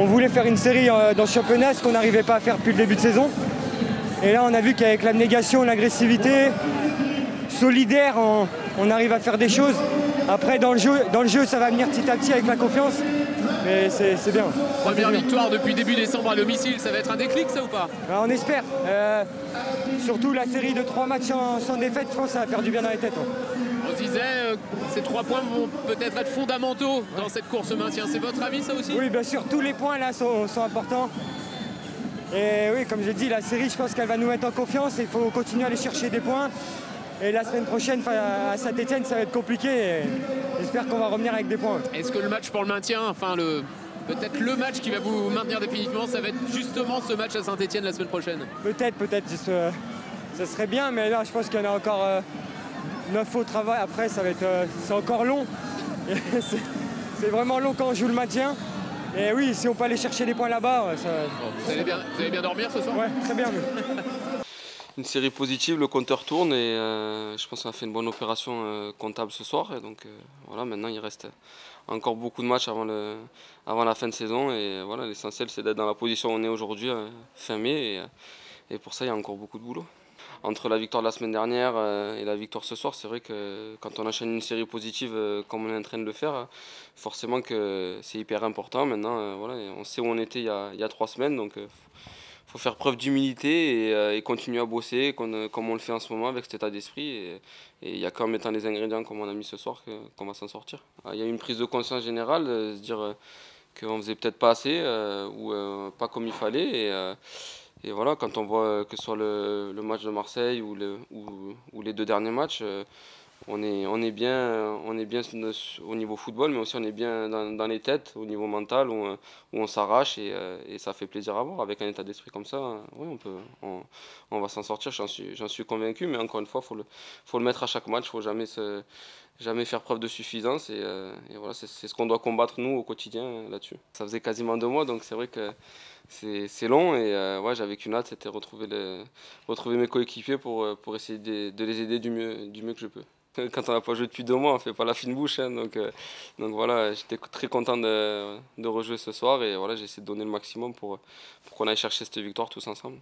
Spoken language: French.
on voulait faire une série euh, dans le championnat, ce qu'on n'arrivait pas à faire depuis le début de saison. Et là, on a vu qu'avec l'abnégation, l'agressivité, solidaire, on, arrive à faire des choses. Après, dans le, jeu, dans le jeu, ça va venir petit à petit avec la confiance. Mais c'est bien. Première victoire depuis début décembre à domicile, ça va être un déclic ça ou pas? Bah, On espère. Euh, surtout la série de trois matchs sans, défaite, je pense que ça va faire du bien dans les têtes. On se disait, euh, ces trois points vont peut-être être fondamentaux dans cette course maintien. C'est votre avis ça aussi? Oui, bien sûr, tous les points là sont, sont importants. Et oui, comme j'ai dit, la série, je pense qu'elle va nous mettre en confiance. Il faut continuer à aller chercher des points. Et la semaine prochaine, à Saint-Etienne, ça va être compliqué. J'espère qu'on va revenir avec des points. Est-ce que le match pour le maintien, enfin le, peut-être le match qui va vous maintenir définitivement, ça va être justement ce match à Saint-Etienne la semaine prochaine? Peut-être, peut-être. Ça serait bien, mais là, je pense qu'il y en a encore euh, neuf au travail. Après, ça va être, euh, c'est encore long. c'est vraiment long quand on joue le maintien. Et oui, si on peut aller chercher des points là-bas, ça... vous, allez bien, vous allez bien dormir ce soir? Ouais, très bien une série positive, le compteur tourne et euh, je pense qu'on a fait une bonne opération euh, comptable ce soir. Et donc euh, voilà, maintenant il reste encore beaucoup de matchs avant, le, avant la fin de saison et voilà, l'essentiel c'est d'être dans la position où on est aujourd'hui, fin mai, et, pour ça il y a encore beaucoup de boulot. Entre la victoire de la semaine dernière et la victoire ce soir, c'est vrai que quand on enchaîne une série positive comme on est en train de le faire, forcément que c'est hyper important. Maintenant, voilà, on sait où on était il y a, il y trois semaines, donc faut faire preuve d'humilité et, euh, continuer à bosser comme, on le fait en ce moment avec cet état d'esprit. Et il n'y a qu'en mettant les ingrédients comme on a mis ce soir qu'on va s'en sortir. Ah, il y a une prise de conscience générale, de se dire euh, qu'on faisait peut-être pas assez euh, ou pas comme il fallait. Voilà, quand on voit que ce soit le, match de Marseille ou, le, ou les deux derniers matchs, on est, on est bien, on est bien au niveau football, mais aussi on est bien dans, les têtes, au niveau mental, où, on s'arrache euh, et, ça fait plaisir à voir. Avec un état d'esprit comme ça, oui, on, peut, on, va s'en sortir, j'en suis, suis convaincu, mais encore une fois, il faut le, faut le mettre à chaque match, il ne faut jamais, jamais faire preuve de suffisance, et, euh, voilà, c'est ce qu'on doit combattre nous au quotidien euh, là-dessus. Ça faisait quasiment deux mois, donc c'est vrai que c'est long, et ouais, j'avais qu'une hâte, c'était retrouver, retrouver mes coéquipiers pour, pour essayer de, de les aider du mieux, du mieux que je peux. Quand on n'a pas joué depuis deux mois, on ne fait pas la fine bouche. Hein, donc, euh, donc voilà, j'étais très content de, de, rejouer ce soir et voilà, j'ai essayé de donner le maximum pour, pour qu'on aille chercher cette victoire tous ensemble.